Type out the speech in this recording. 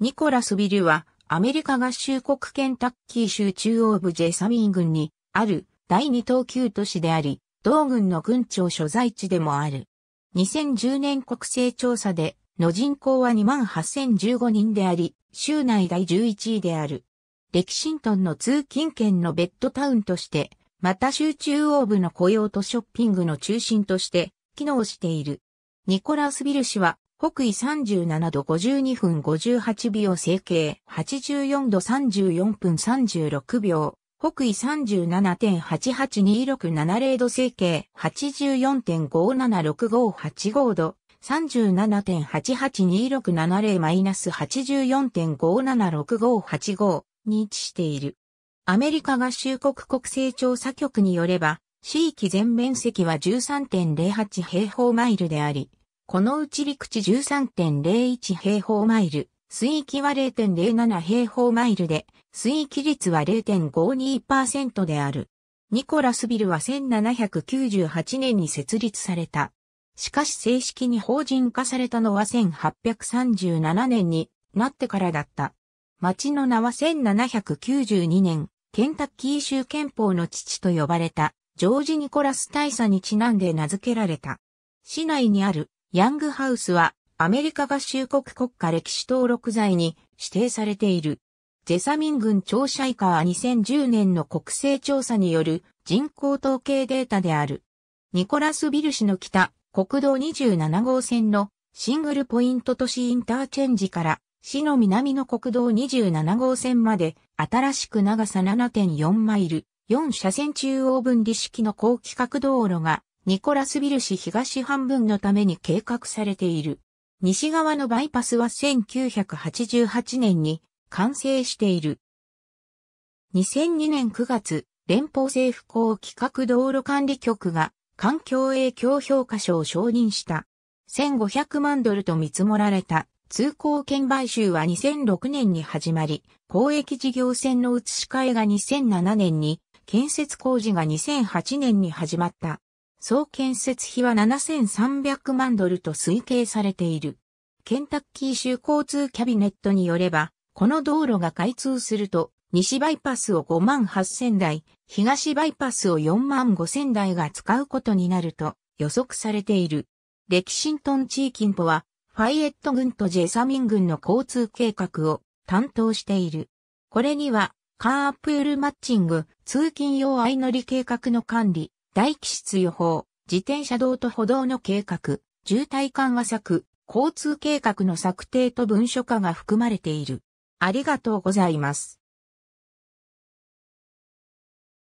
ニコラスビルはアメリカ合衆国ケンタッキー州中央部ジェサミン郡にある第二等級都市であり、同郡の郡庁所在地でもある。2010年国勢調査での人口は28,015人であり、州内第11位である。レキシントンの通勤圏のベッドタウンとして、また州中央部の雇用とショッピングの中心として機能している。ニコラスビル氏は北緯37度52分58秒整形84度34分36秒北緯37.882670度整形84.576585度37.882670-84.576585に位置している。アメリカ合衆国国勢調査局によれば、地域全面積は13.08平方マイルであり、このうち陸地13.01平方マイル、水域は0.07平方マイルで、水域率は0.52%である。ニコラスビルは1798年に設立された。しかし正式に法人化されたのは1837年になってからだった。町の名は1792年、ケンタッキー州憲法の父と呼ばれた、ジョージ・ニコラス大佐にちなんで名付けられた。市内にあるヤングハウスはアメリカ合衆国国家歴史登録財に指定されている。ゼサミン郡庁舎以下は2010年の国勢調査による人口統計データである。ニコラスビル市の北、国道27号線のシングルポイント都市インターチェンジから市の南の国道27号線まで新しく長さ7.4マイル、4車線中央分離式の高規格道路がニコラスビル市東半分のために計画されている。西側のバイパスは1988年に完成している。2002年9月、連邦政府公企画道路管理局が環境影響評価書を承認した。1500万ドルと見積もられた通行券買収は2006年に始まり、公益事業船の移し替えが2007年に、建設工事が2008年に始まった。総建設費は7300万ドルと推計されている。ケンタッキー州交通キャビネットによれば、この道路が開通すると、西バイパスを5万8000台、東バイパスを4万5000台が使うことになると予測されている。レキシントン地域ンポは、ファイエット郡とジェサミン郡の交通計画を担当している。これには、カープールマッチング、通勤用相乗り計画の管理、大気質予報、自転車道と歩道の計画、渋滞緩和策、交通計画の策定と文書化が含まれている。ありがとうございます。